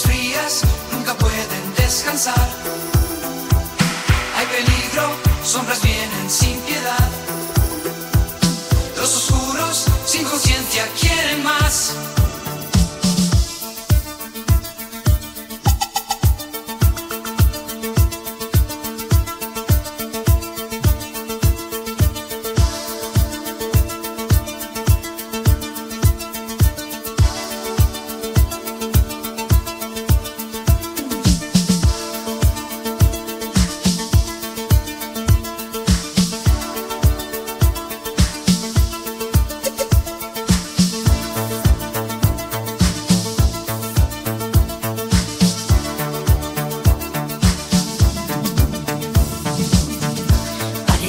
frías nunca pueden descansar. Hay peligro, sombras vienen sin piedad. Los oscuros sin conciencia quieren más.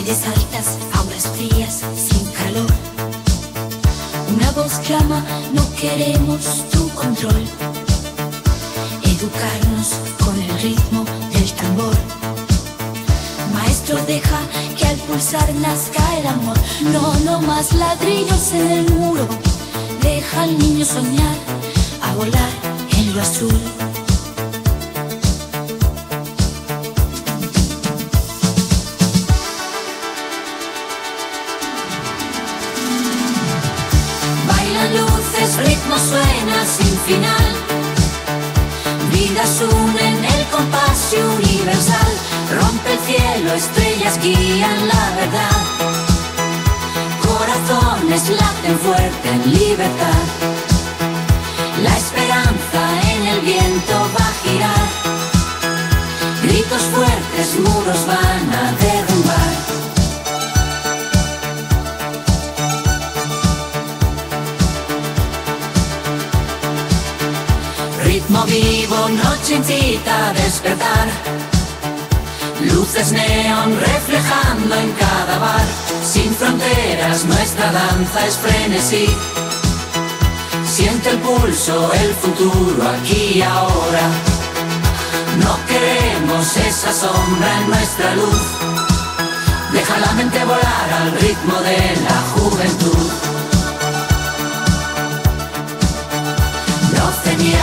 Paredes altas, auras frías, sin calor. Una voz clama, no queremos tu control. Educarnos con el ritmo del tambor. Maestro, deja que al pulsar nazca el amor. No, no más ladrillos en el muro. Deja al niño soñar, a volar en lo azul. Suena sin final. Vidas unen el compás universal. Rompe el cielo, estrellas guían la verdad. Corazones laten fuerte en libertad. La esperanza en el viento va a girar. Gritos fuertes, muros van a Ritmo vivo, noche incita a despertar. Luces neón reflejando en cada bar. Sin fronteras, nuestra danza es frenesí. Siente el pulso, el futuro aquí y ahora. No queremos esa sombra en nuestra luz. Deja la mente volar al ritmo de la juventud. Notte mi